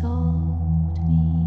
told me.